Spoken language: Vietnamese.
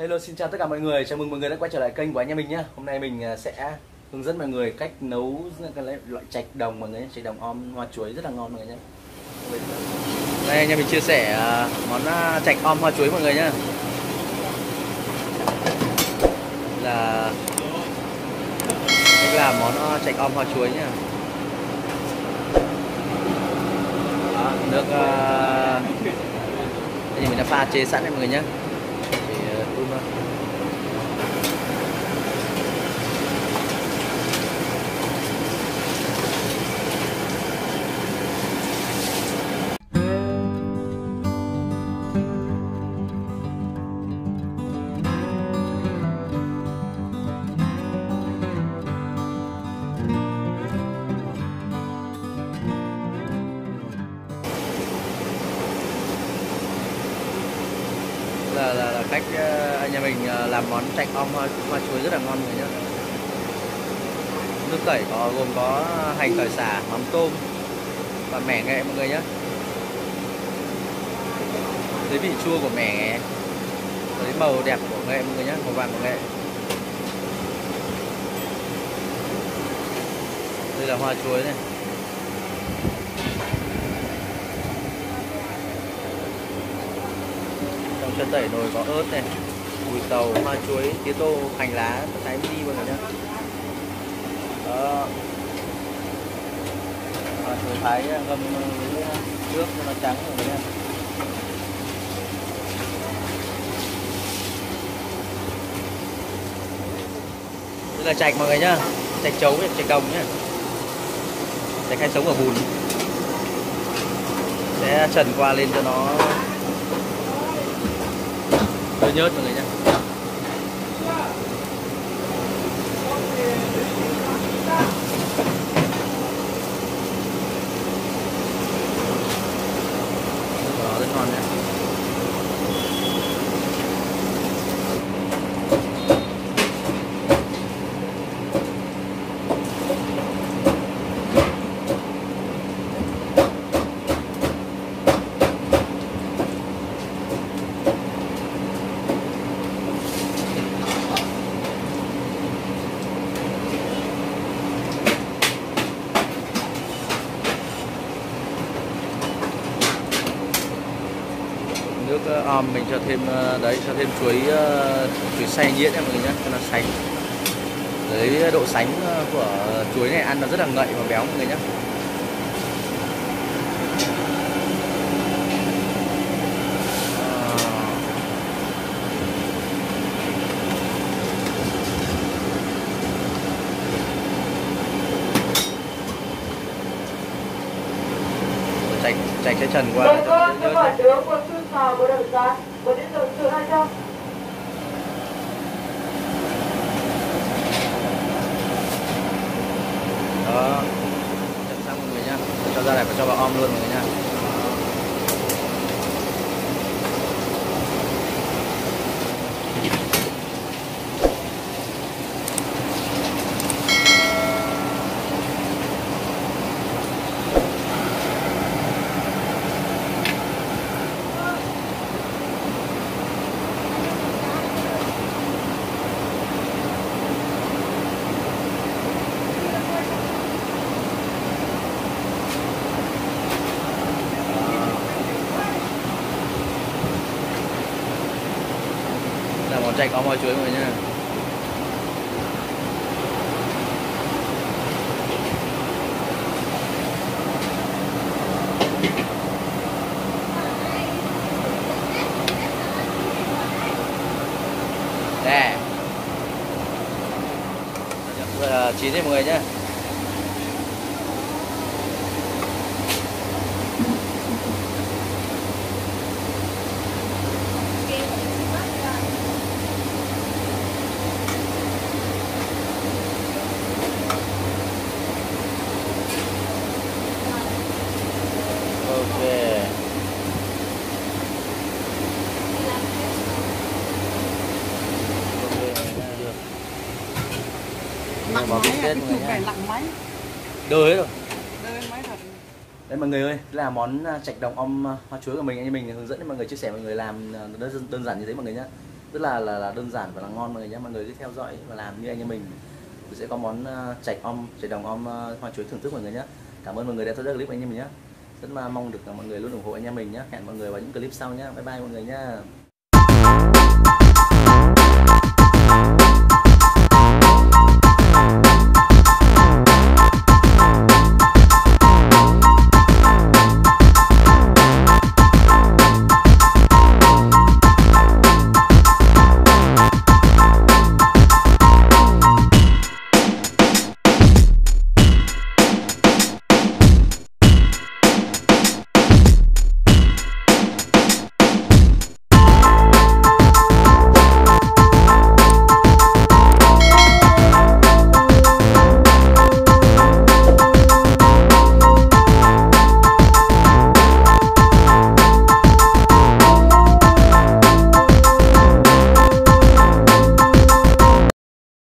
Hello xin chào tất cả mọi người, chào mừng mọi người đã quay trở lại kênh của anh em mình nhé Hôm nay mình à, sẽ hướng dẫn mọi người cách nấu cái loại trạch đồng mọi người nhé Trạch đồng om hoa chuối rất là ngon mọi người nhé Đây anh em mình chia sẻ à, món à, chạch trạch om hoa chuối mọi người nhé Là cách làm món trạch om hoa chuối nhé Đó, nước uh, mình đã pha chế sẵn đấy mọi người nhé luôn thôi là, là, là cách ờ, anh nhà mình ờ, làm món chạch om hoa, hoa chuối rất là ngon người nhé nước tẩy có gồm có hành tỏi xả mắm tôm. Và mẻ nghệ mọi người nhé thấy vị chua của mẻ nghệ thấy màu đẹp của nghệ mọi người nhé màu vàng của nghệ đây là hoa chuối này. Trong chân tẩy nồi có ớt này mùi tàu hoa chuối tía tô hành lá thái mini mọi người nhá. Đó. À, chuối thái ờ, ngâm với ờ, nước cho nó trắng mọi người nhé đây là chạch mọi người nhá. Chạch trấu chạch đồng nhá. Chạch hay sống ở bùn. Sẽ trần qua lên cho nó hơi nhớt mọi người nhé. Ờ, rất ngon nhé. Nước om mình cho thêm đấy cho thêm chuối chuối xay nhuyễn nha mọi người nhé cho nó sánh đấy độ sánh của chuối này ăn nó rất là ngậy và béo mọi người nhé chạy chạy sẽ trần qua Vâng vâng, cho quả trứng, một chút xào, một đậu rán, hai trăm. đó. Xong mọi người nhá. Cho ra này phải cho vào om luôn rồi nhá là món chạch có mọi chuối mọi người nhé Đây. Bây giờ chín đấy mọi người nhé. Nặng à, tết cái mọi chụp người này nặng máy rồi Đưa máy thật Đây mọi người ơi, đây là món à, chạch đồng om à, hoa chuối của mình anh em mình hướng dẫn cho mọi người chia sẻ mọi người làm à, đơn, đơn giản như thế mọi người nhé. rất là là, là đơn giản và là ngon mọi người nhé mọi người cứ theo dõi và làm như anh em mình Thì sẽ có món uh, chạch om chạch đồng om uh, hoa chuối thưởng thức mọi người nhé cảm ơn mọi người đã theo dõi clip anh em mình nhé rất là mong được là mọi người luôn ủng hộ anh em mình nhé hẹn mọi người vào những clip sau nhé bye bye mọi người nhé